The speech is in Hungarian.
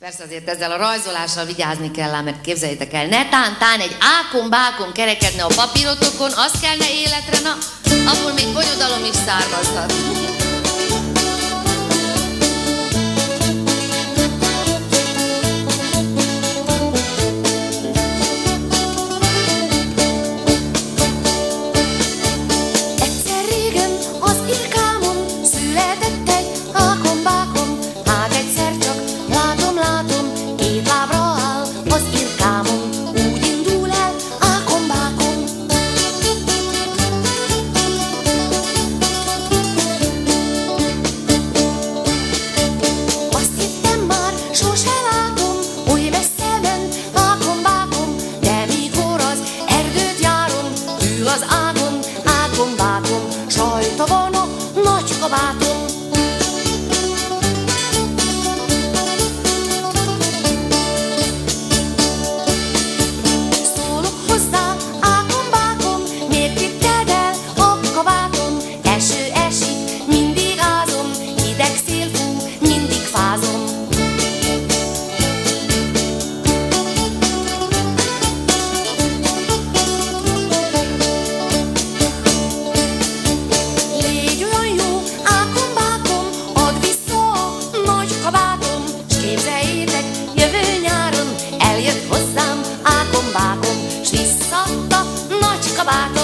Persze azért ezzel a rajzolással vigyázni kell, mert képzeljétek el, netán tán egy ákon-bákon kerekedne a papírotokon, az kellene életre, na, abból még bonyodalom is származhat. bob. back.